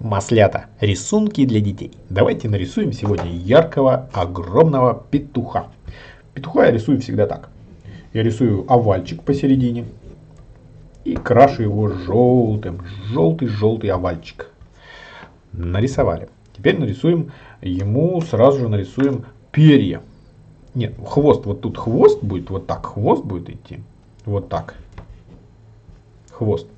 Маслята. Рисунки для детей. Давайте нарисуем сегодня яркого, огромного петуха. Петуха я рисую всегда так. Я рисую овальчик посередине и крашу его желтым. Желтый-желтый овальчик. Нарисовали. Теперь нарисуем ему, сразу же нарисуем перья. Нет, хвост. Вот тут хвост будет, вот так хвост будет идти. Вот так. Хвост.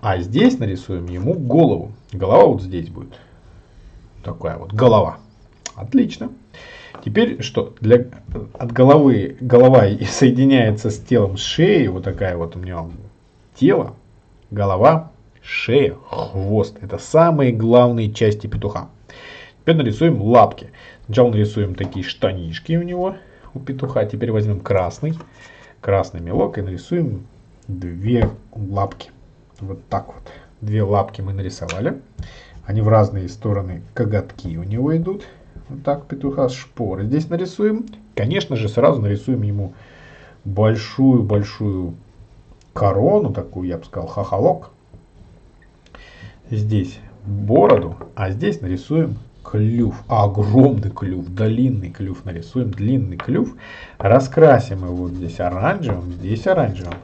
А здесь нарисуем ему голову. Голова вот здесь будет. Такая вот голова. Отлично. Теперь что? Для, от головы, голова соединяется с телом шеи. Вот такая вот у него тело, голова, шея, хвост. Это самые главные части петуха. Теперь нарисуем лапки. Сначала нарисуем такие штанишки у него, у петуха. Теперь возьмем красный, красный мелок и нарисуем две лапки. Вот так вот. Две лапки мы нарисовали. Они в разные стороны коготки у него идут. Вот так петуха шпоры здесь нарисуем. Конечно же, сразу нарисуем ему большую-большую корону, такую, я бы сказал, хохолок. Здесь бороду, а здесь нарисуем клюв, огромный клюв, длинный клюв нарисуем, длинный клюв. Раскрасим его здесь оранжевым, здесь оранжевым.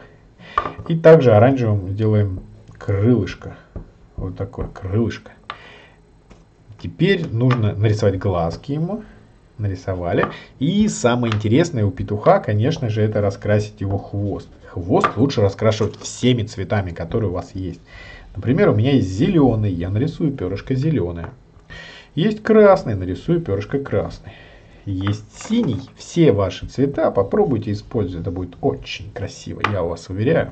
И также оранжевым сделаем крылышко. Вот такое крылышко. Теперь нужно нарисовать глазки ему. Нарисовали. И самое интересное у петуха, конечно же, это раскрасить его хвост. Хвост лучше раскрашивать всеми цветами, которые у вас есть. Например, у меня есть зеленый, я нарисую перышко зеленое. Есть красный, нарисую перышко красный. Есть синий, все ваши цвета попробуйте использовать, это будет очень красиво, я вас уверяю.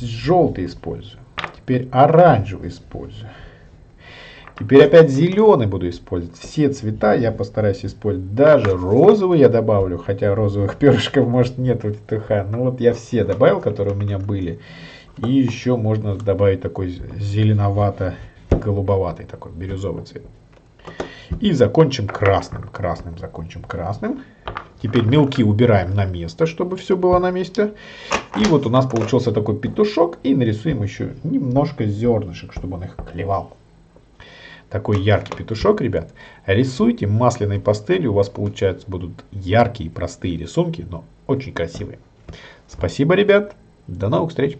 Желтый использую. Теперь оранжевый использую. Теперь опять зеленый буду использовать. Все цвета я постараюсь использовать. Даже розовый я добавлю. Хотя розовых перышков может нет у петуха. Но вот я все добавил, которые у меня были. И еще можно добавить такой зеленовато-голубоватый такой бирюзовый цвет. И закончим красным. Красным закончим красным. Теперь мелки убираем на место, чтобы все было на месте. И вот у нас получился такой петушок. И нарисуем еще немножко зернышек, чтобы он их клевал. Такой яркий петушок, ребят. Рисуйте масляной пастелью. У вас получаются будут яркие, простые рисунки, но очень красивые. Спасибо, ребят. До новых встреч.